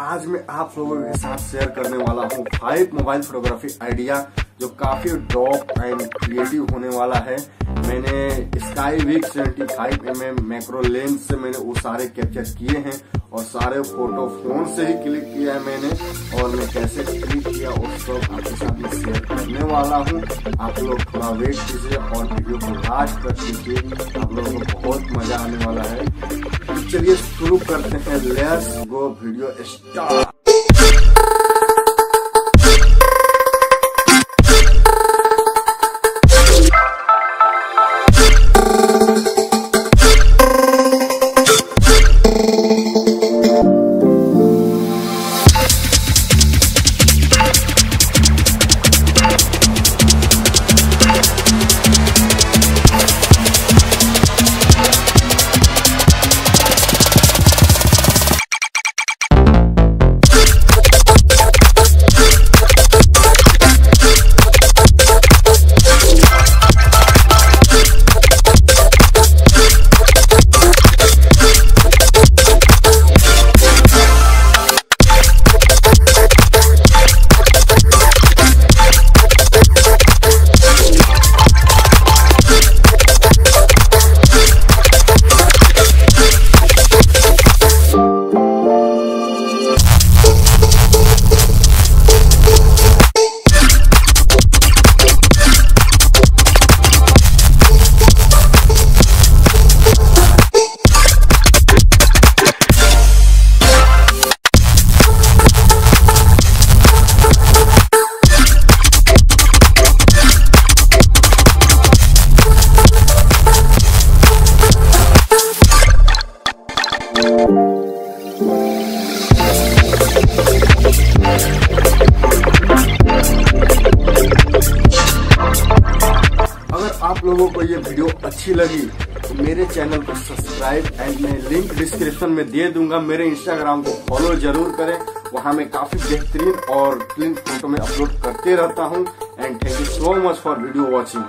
आज मैं आप लोगों के साथ शेयर करने वाला हूँ फाइव मोबाइल फोटोग्राफी आइडिया जो काफ़ी डॉप एंड क्रिएटिव होने वाला है। मैंने sky week seventy five M M macro lens से मैंने वो सारे कैप्चर किए हैं और सारे फ़ोटो फ़ोन से ही क्लिक किया है मैंने और मैं कैसे क्लिक किया उस सब आपके साथ में शेयर करने वाला हूँ। आप लोग थोड़ा वेट कीजिए और वीडियो को लास्ट तक कीजिए आप लोगों को बहुत मज़ा आने वाला है। चलिए शुरू करते हैं लेट्स गो वीडियो स्टार्ट। अगर आप लोगों को ये वीडियो अच्छी लगी तो मेरे चैनल को सब्सक्राइब एंड मैं लिंक डिस्क्रिप्शन में दे दूँगा। मेरे इंस्टाग्राम को फॉलो ज़रूर करें। वहाँ मैं काफ़ी बेहतरीन और क्लीन फ़ोटो में अपलोड करते रहता हूँ। And thank you so much for video watching